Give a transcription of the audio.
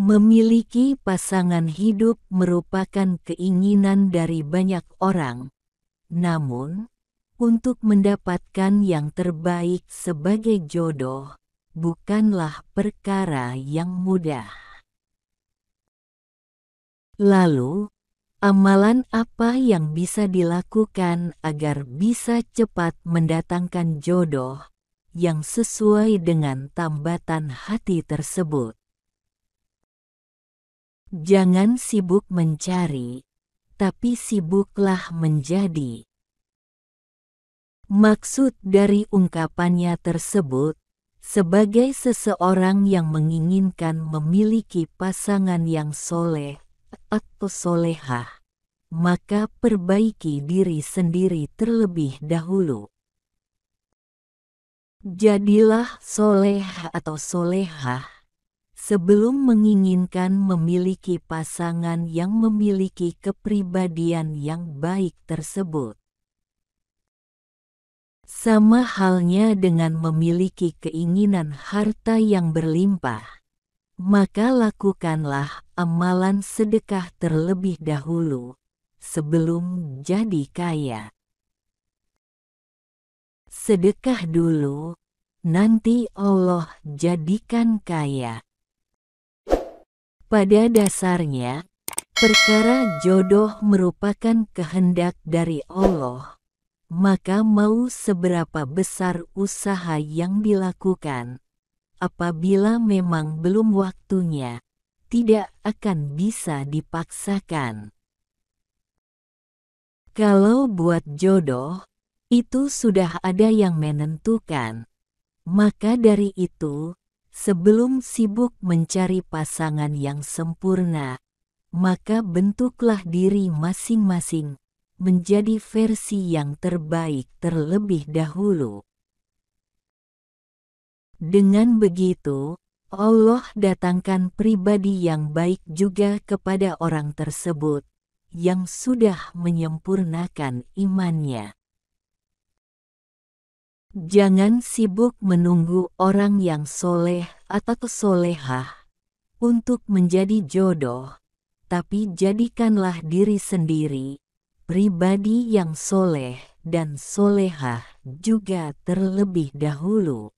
Memiliki pasangan hidup merupakan keinginan dari banyak orang. Namun, untuk mendapatkan yang terbaik sebagai jodoh bukanlah perkara yang mudah. Lalu, amalan apa yang bisa dilakukan agar bisa cepat mendatangkan jodoh yang sesuai dengan tambatan hati tersebut? Jangan sibuk mencari, tapi sibuklah menjadi. Maksud dari ungkapannya tersebut, sebagai seseorang yang menginginkan memiliki pasangan yang soleh atau solehah, maka perbaiki diri sendiri terlebih dahulu. Jadilah soleh atau solehah sebelum menginginkan memiliki pasangan yang memiliki kepribadian yang baik tersebut. Sama halnya dengan memiliki keinginan harta yang berlimpah, maka lakukanlah amalan sedekah terlebih dahulu sebelum jadi kaya. Sedekah dulu, nanti Allah jadikan kaya. Pada dasarnya, perkara jodoh merupakan kehendak dari Allah, maka mau seberapa besar usaha yang dilakukan, apabila memang belum waktunya, tidak akan bisa dipaksakan. Kalau buat jodoh, itu sudah ada yang menentukan. Maka dari itu, Sebelum sibuk mencari pasangan yang sempurna, maka bentuklah diri masing-masing menjadi versi yang terbaik terlebih dahulu. Dengan begitu, Allah datangkan pribadi yang baik juga kepada orang tersebut yang sudah menyempurnakan imannya. Jangan sibuk menunggu orang yang soleh atau solehah untuk menjadi jodoh, tapi jadikanlah diri sendiri, pribadi yang soleh dan solehah juga terlebih dahulu.